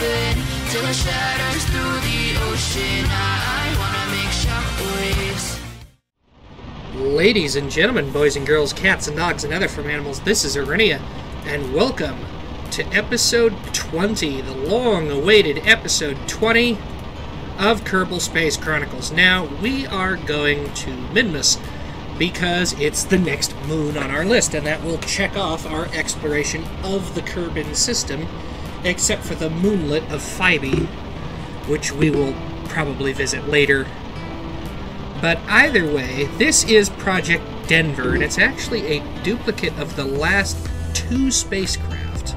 open till it shatters through the ocean. I wanna make. Ladies and gentlemen, boys and girls, cats and dogs, and other farm animals, this is Arynnia, and welcome to episode 20, the long awaited episode 20 of Kerbal Space Chronicles. Now, we are going to Minmus because it's the next moon on our list, and that will check off our exploration of the Kerbin system, except for the moonlet of Phoebe, which we will probably visit later but either way, this is Project Denver, and it's actually a duplicate of the last two spacecraft.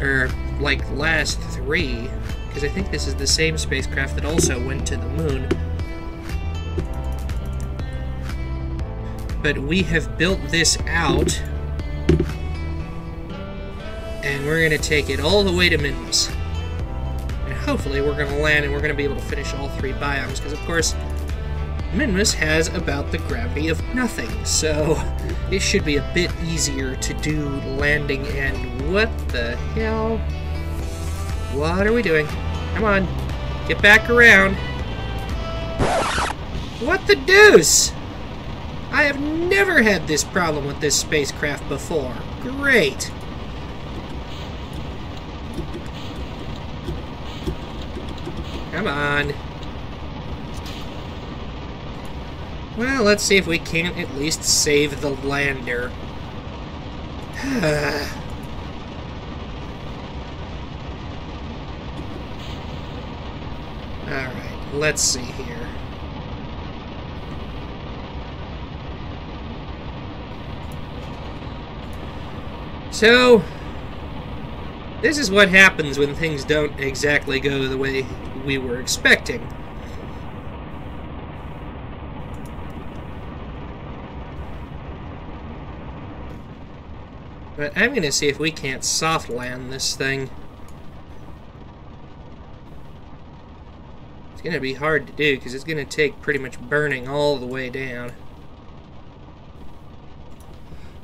Or, like, last three. Because I think this is the same spacecraft that also went to the moon. But we have built this out. And we're going to take it all the way to Minmus. And hopefully we're going to land and we're going to be able to finish all three biomes. Because, of course, Minmus has about the gravity of nothing, so it should be a bit easier to do landing and what the hell? What are we doing? Come on, get back around. What the deuce? I have never had this problem with this spacecraft before. Great. Come on. Well, let's see if we can't at least save the lander. Alright, let's see here. So, this is what happens when things don't exactly go the way we were expecting. But I'm going to see if we can't soft land this thing. It's going to be hard to do because it's going to take pretty much burning all the way down.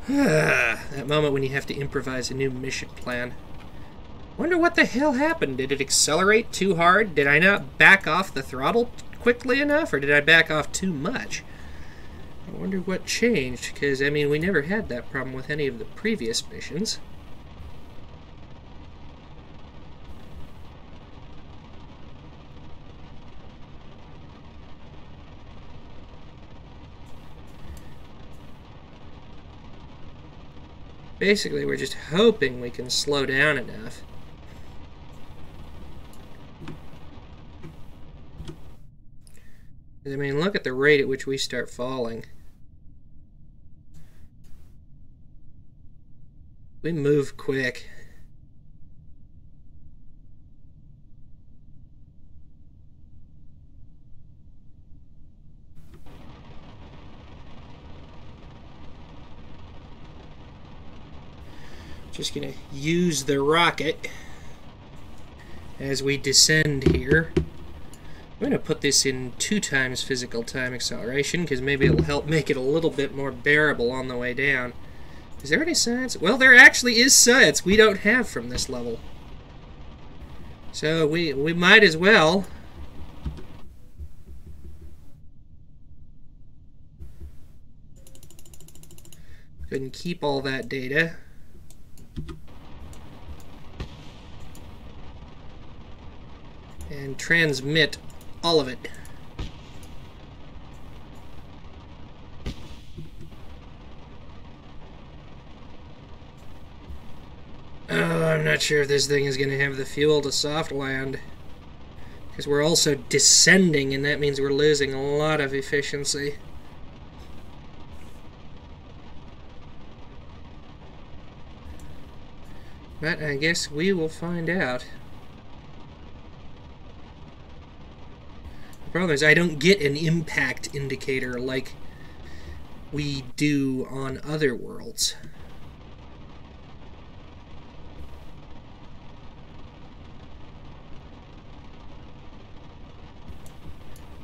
that moment when you have to improvise a new mission plan. I wonder what the hell happened. Did it accelerate too hard? Did I not back off the throttle quickly enough? Or did I back off too much? I wonder what changed, because, I mean, we never had that problem with any of the previous missions. Basically, we're just hoping we can slow down enough. I mean, look at the rate at which we start falling. We move quick. Just gonna use the rocket as we descend here. I'm going to put this in two times physical time acceleration because maybe it'll help make it a little bit more bearable on the way down. Is there any science? Well, there actually is science we don't have from this level. So we, we might as well. Couldn't keep all that data. And transmit all of it. Oh, I'm not sure if this thing is going to have the fuel to soft land. Because we're also descending, and that means we're losing a lot of efficiency. But I guess we will find out. Problem is I don't get an impact indicator like we do on other worlds.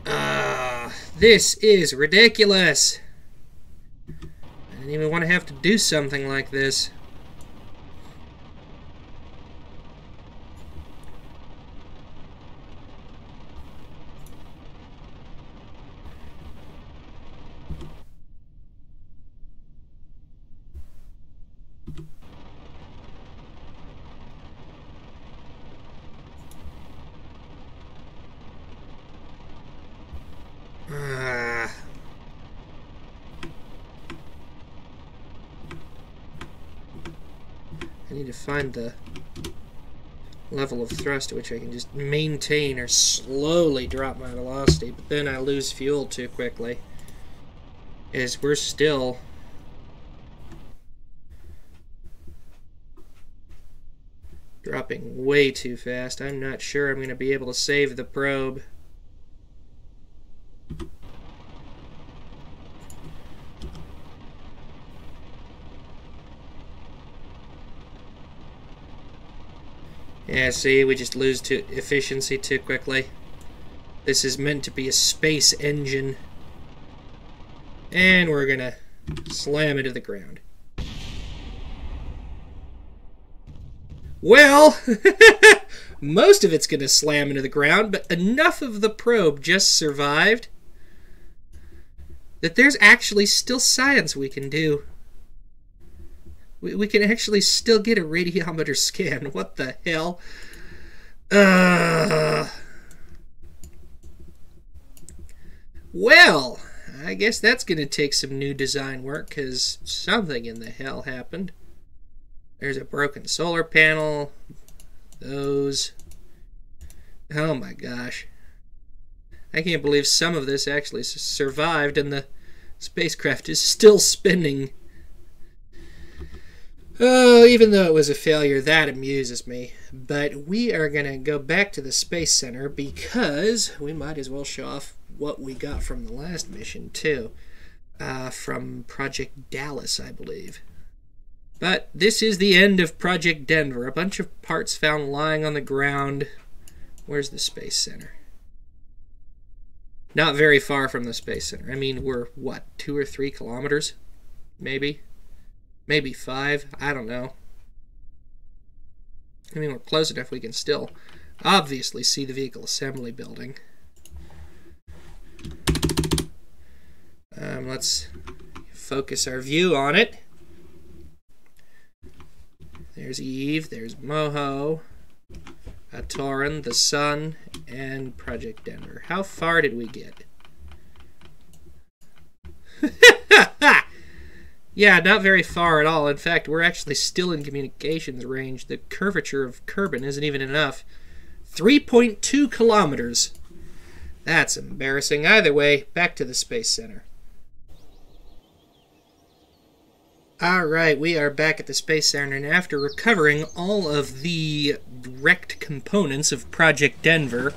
Ah, this is ridiculous. I didn't even want to have to do something like this. Uh, I need to find the level of thrust at which I can just maintain or slowly drop my velocity, but then I lose fuel too quickly. As we're still dropping way too fast. I'm not sure I'm going to be able to save the probe. Yeah, see, we just lose to efficiency too quickly. This is meant to be a space engine. And we're gonna slam it to the ground. Well, most of it's gonna slam into the ground, but enough of the probe just survived that there's actually still science we can do. We, we can actually still get a radiometer scan. What the hell? Uh, well, I guess that's going to take some new design work because something in the hell happened. There's a broken solar panel. Those. Oh my gosh. I can't believe some of this actually survived and the spacecraft is still spinning. Oh, even though it was a failure, that amuses me. But we are going to go back to the Space Center because we might as well show off what we got from the last mission, too. Uh, from Project Dallas, I believe. But this is the end of Project Denver. A bunch of parts found lying on the ground. Where's the Space Center? Not very far from the Space Center. I mean, we're, what, two or three kilometers? Maybe? Maybe five. I don't know. I mean, we're close enough we can still obviously see the vehicle assembly building. Um, let's focus our view on it. There's Eve, there's Moho, Atoran, the Sun, and Project Denver. How far did we get? Yeah, not very far at all. In fact, we're actually still in communications range. The curvature of Kerbin isn't even enough. 3.2 kilometers. That's embarrassing. Either way, back to the Space Center. Alright, we are back at the Space Center, and after recovering all of the wrecked components of Project Denver,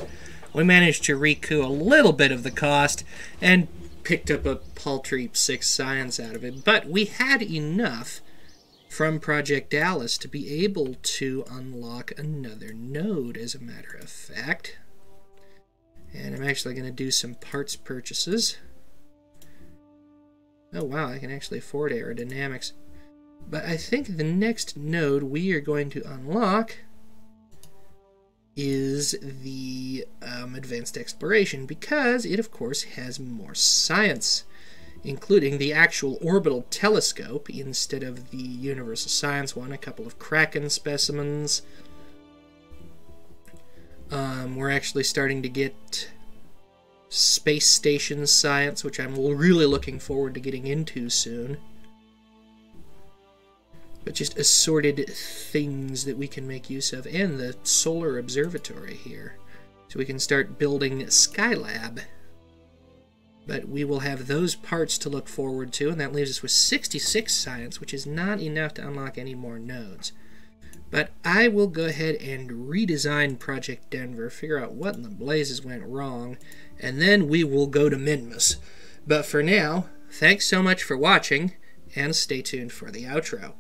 we managed to recoup a little bit of the cost and picked up a paltry six science out of it. But we had enough from Project Dallas to be able to unlock another node, as a matter of fact. And I'm actually going to do some parts purchases. Oh wow, I can actually afford aerodynamics. But I think the next node we are going to unlock is the um, advanced exploration because it, of course, has more science, including the actual orbital telescope instead of the universal science one, a couple of Kraken specimens. Um, we're actually starting to get space station science, which I'm really looking forward to getting into soon but just assorted things that we can make use of, and the solar observatory here. So we can start building Skylab. But we will have those parts to look forward to, and that leaves us with 66 science, which is not enough to unlock any more nodes. But I will go ahead and redesign Project Denver, figure out what in the blazes went wrong, and then we will go to Minmus. But for now, thanks so much for watching, and stay tuned for the outro.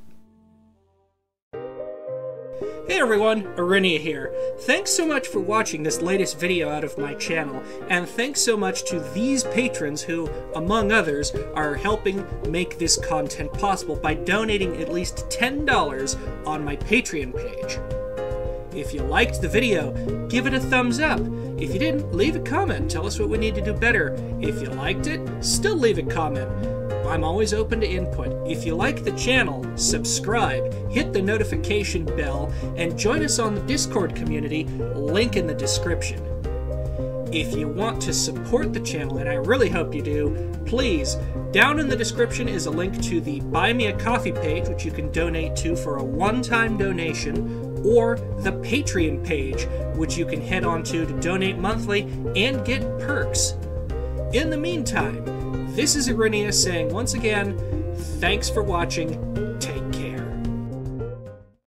Hey everyone, Arynnia here. Thanks so much for watching this latest video out of my channel, and thanks so much to these patrons who, among others, are helping make this content possible by donating at least $10 on my Patreon page. If you liked the video, give it a thumbs up. If you didn't, leave a comment. Tell us what we need to do better. If you liked it, still leave a comment. I'm always open to input. If you like the channel, subscribe, hit the notification bell, and join us on the Discord community, link in the description. If you want to support the channel, and I really hope you do, please, down in the description is a link to the Buy Me a Coffee page, which you can donate to for a one time donation, or the Patreon page, which you can head on to to donate monthly and get perks. In the meantime, this is Arynnia saying once again, thanks for watching